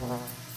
嗯